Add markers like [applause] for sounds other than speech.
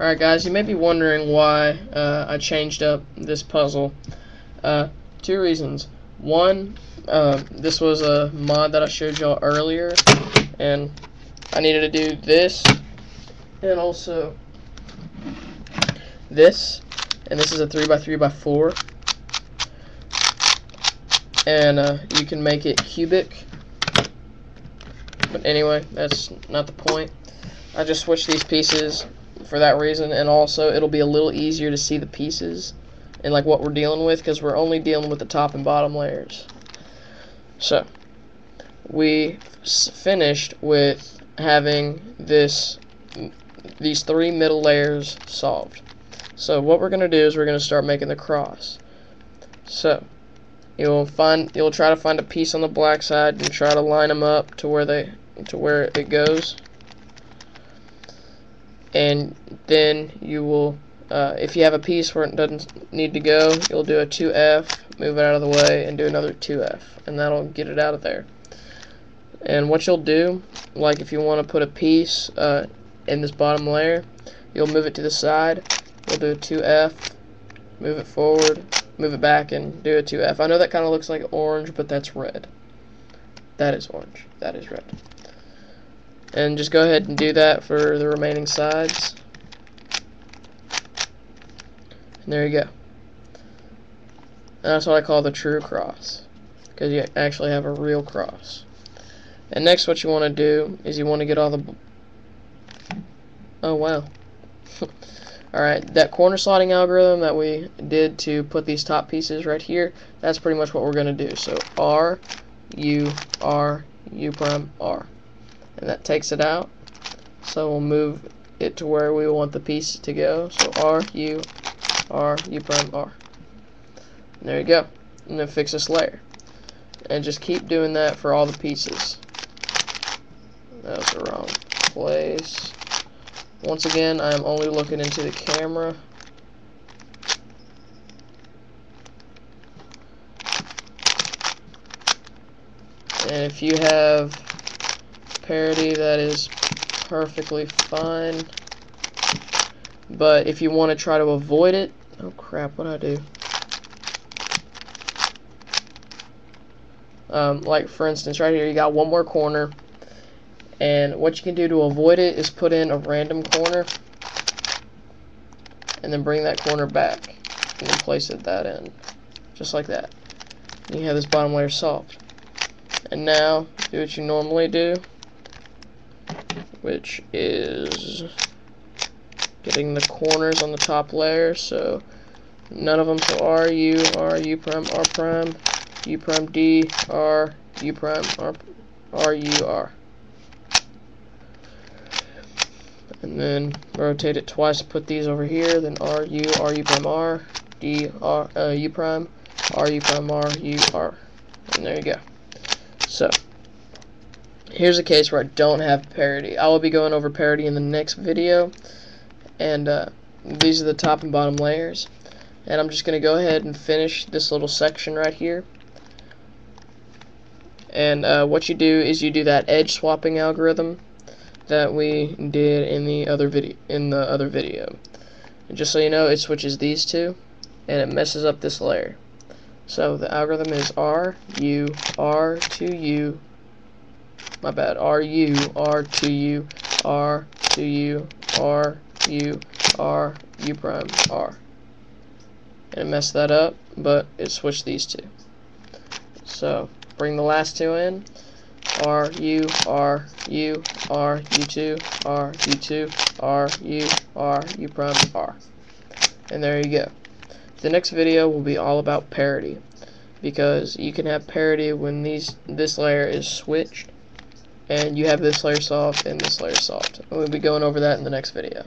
Alright guys, you may be wondering why uh, I changed up this puzzle. Uh, two reasons. One, uh, this was a mod that I showed y'all earlier, and I needed to do this, and also this, and this is a 3x3x4, and uh, you can make it cubic, but anyway, that's not the point. I just switched these pieces for that reason, and also it'll be a little easier to see the pieces and like what we're dealing with because we're only dealing with the top and bottom layers. So, we finished with having this these three middle layers solved. So what we're going to do is we're going to start making the cross. So, you'll find you'll try to find a piece on the black side and try to line them up to where they to where it goes and then you will uh, if you have a piece where it doesn't need to go you'll do a 2F move it out of the way and do another 2F and that'll get it out of there. And what you'll do like if you want to put a piece uh, in this bottom layer you'll move it to the side you'll do a 2F move it forward move it back and do a 2F I know that kind of looks like orange but that's red. That is orange. That is red and just go ahead and do that for the remaining sides. And there you go. And that's what I call the true cross. Because you actually have a real cross. And next what you want to do is you want to get all the... Oh, wow. [laughs] Alright, that corner slotting algorithm that we did to put these top pieces right here, that's pretty much what we're going to do. So R, U, R, U prime, R and that takes it out. So we'll move it to where we want the piece to go. So R U R U prime R. And there you go. And then fix this layer. And just keep doing that for all the pieces. That was the wrong place. Once again I am only looking into the camera. And if you have parity, that is perfectly fine. But if you want to try to avoid it, oh crap, what I do? Um, like for instance, right here, you got one more corner, and what you can do to avoid it is put in a random corner, and then bring that corner back, and then place it that end, just like that. And you have this bottom layer solved. And now, do what you normally do which is getting the corners on the top layer. So none of them. So R U R U prime R prime U prime D R U prime R R U R. And then rotate it twice. Put these over here. Then R U R U prime R D R uh, U prime R U prime R U R. And there you go. So here's a case where I don't have parity. I will be going over parity in the next video. And uh, these are the top and bottom layers. And I'm just going to go ahead and finish this little section right here. And uh, what you do is you do that edge swapping algorithm that we did in the other video. In the other video. And just so you know, it switches these two, and it messes up this layer. So the algorithm is R U R 2 U my bad, R U, R to U, R to U, R U, R U prime, R. And it messed that up, but it switched these two. So bring the last two in. R U R U R U2 R U2 R U R U prime R. And there you go. The next video will be all about parity because you can have parity when these this layer is switched and you have this layer soft and this layer solved. We'll be going over that in the next video.